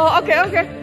Oh, okay, okay.